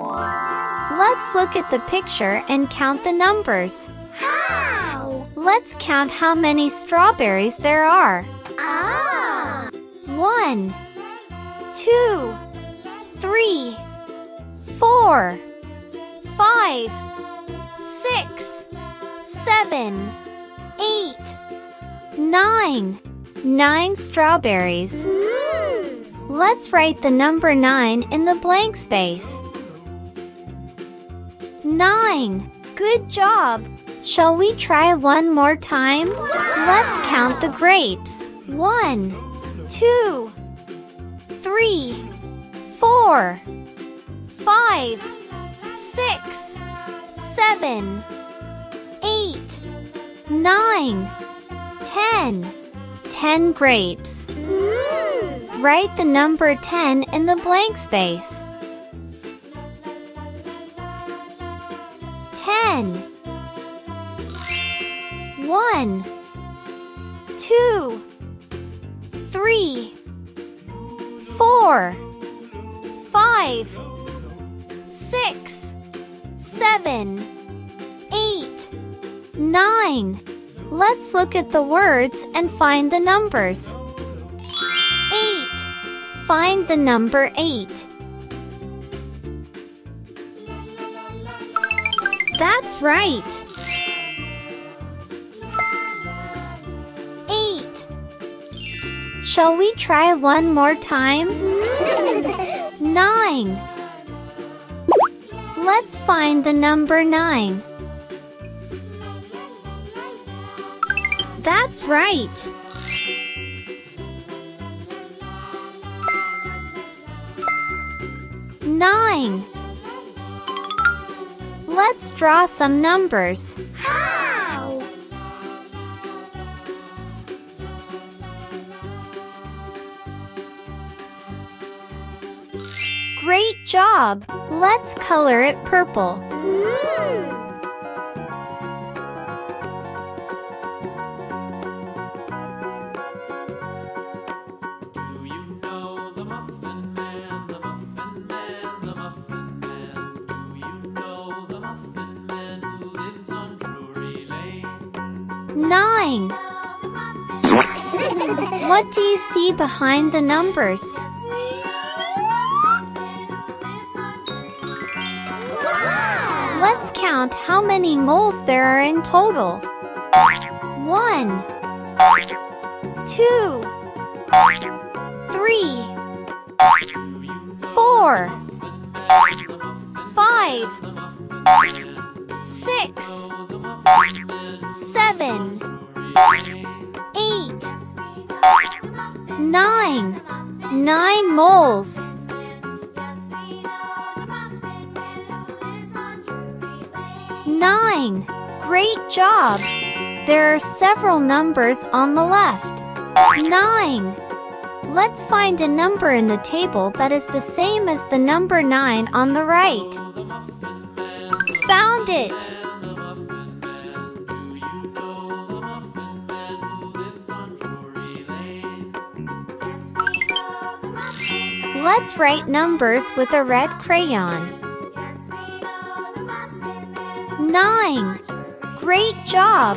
Let's look at the picture and count the numbers. How? Let's count how many strawberries there are. Ah! One, two, three, four, five, six, seven, eight, nine. Nine strawberries. Mm. Let's write the number 9 in the blank space. 9. Good job. Shall we try one more time? Let's count the grapes. 1, 2, 3, 4, 5, 6, 7, 8, 9, 10. 10 grapes. Mm. Write the number 10 in the blank space. 10 1 2 3 4 5 6 7 8 9 Let's look at the words and find the numbers. 8. Find the number 8. That's right. 8. Shall we try one more time? 9. Let's find the number 9. That's right. Nine. Let's draw some numbers. How? Great job! Let's color it purple. Mm. Nine. What do you see behind the numbers? Let's count how many moles there are in total. One, two, three, four, five, six, seven, eight, nine. Nine moles. Nine. Great job. There are several numbers on the left. Nine. Let's find a number in the table that is the same as the number nine on the right. Found it. Let's write numbers with a red crayon. Nine. Great job.